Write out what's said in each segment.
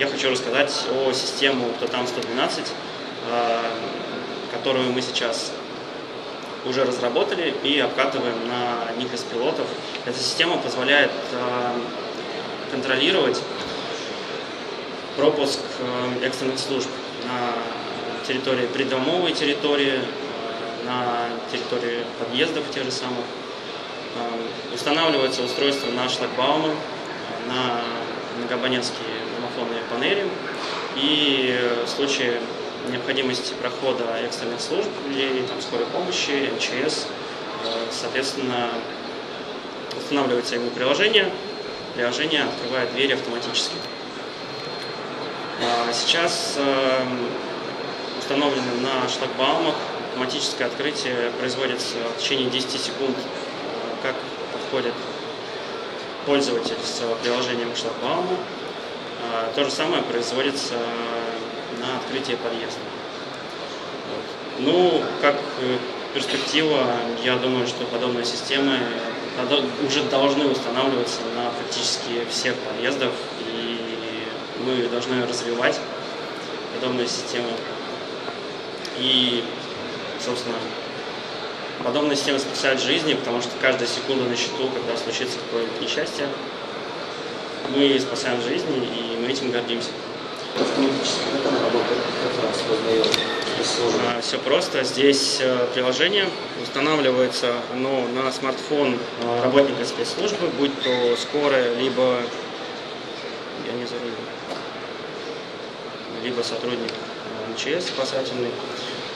Я хочу рассказать о системе Птотам 112, э, которую мы сейчас уже разработали и обкатываем на них из пилотов. Эта система позволяет э, контролировать пропуск э, экстренных служб на территории придомовой территории, на территории подъездов тех же самых. Устанавливается устройство на шлагбаумы, на многоабонентские домофонные панели. И в случае необходимости прохода экстренных служб или там, скорой помощи, МЧС, э, соответственно, устанавливается ему приложение, приложение открывает двери автоматически. А сейчас э, установлены на шлагбаумах автоматическое открытие производится в течение 10 секунд, э, как подходит пользователь с приложением к шлагбауму. А, то же самое производится на открытие подъезда. Ну, как э, перспектива, я думаю, что подобные системы уже должны устанавливаться на практически всех подъездах, и мы должны развивать подобные системы. И, собственно, подобные системы спасают жизни, потому что каждая секунда на счету, когда случится какое-нибудь несчастье, мы спасаем жизни, и мы этим гордимся. А, Все просто. Здесь э, приложение устанавливается оно на смартфон работника спецслужбы, будь то скорая, либо я не за либо сотрудник МЧС спасательный.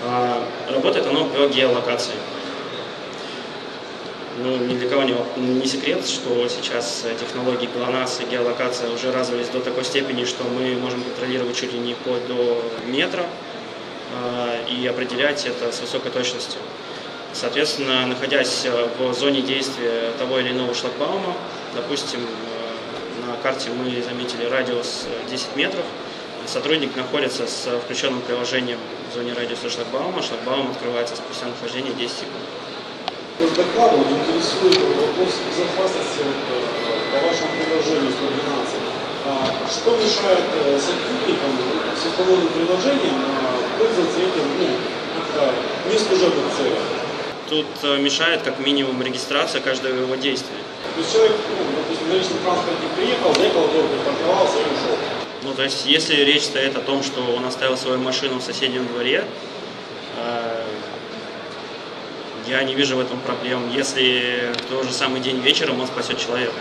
А, работает оно по геолокации. Ну, ни для кого не, не секрет, что сейчас технологии ГЛОНАСС и геолокация уже развились до такой степени, что мы можем контролировать чуть ли не вплоть до метра э, и определять это с высокой точностью. Соответственно, находясь в зоне действия того или иного шлагбаума, допустим, э, на карте мы заметили радиус 10 метров, сотрудник находится с включенным приложением в зоне радиуса шлагбаума, шлагбаум открывается спустя нахождение 10 секунд. С докладом интересует вопрос безопасности вот, по вашему приложению 112. А, что мешает э, сотрудникам с установленным приложением пользоваться этим ну, как не служебных целях? Тут э, мешает как минимум регистрация каждого его действия. То есть человек, ну, допустим, на личном транспорте приехал, заехал, только парковался и ушел. Ну, то есть, если речь стоит о том, что он оставил свою машину в соседнем дворе, э, я не вижу в этом проблем, если в тот же самый день вечером он спасет человека.